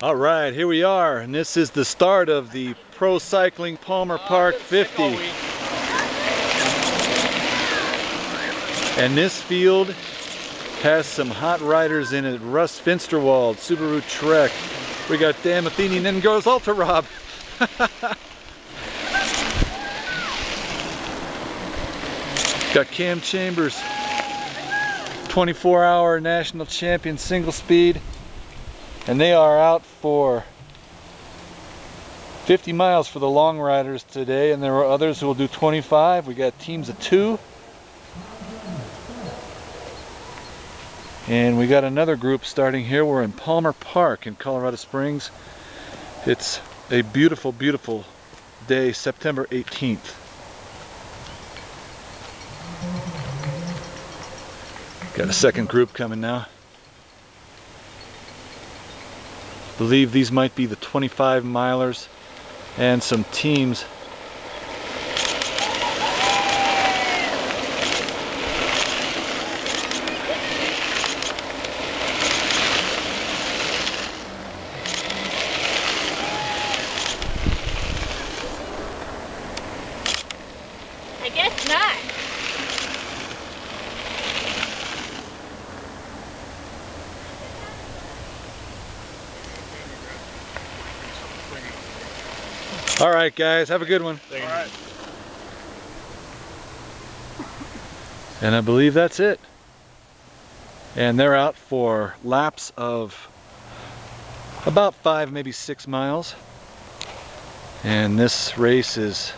All right, here we are, and this is the start of the Pro Cycling Palmer Park 50. And this field has some hot riders in it. Russ Finsterwald, Subaru Trek. We got Dan Matheny, and then goes Ultra Rob. got Cam Chambers, 24 hour national champion single speed and they are out for 50 miles for the long riders today and there are others who will do 25 we got teams of two. And we got another group starting here. We're in Palmer Park in Colorado Springs. It's a beautiful beautiful day September 18th got a second group coming now believe these might be the 25 milers and some teams I guess not. All right, guys, have a good one. All right. And I believe that's it. And they're out for laps of about five, maybe six miles. And this race is,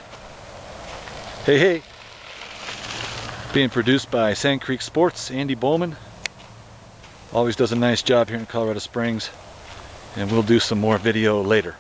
hey, hey, being produced by Sand Creek Sports, Andy Bowman. Always does a nice job here in Colorado Springs. And we'll do some more video later.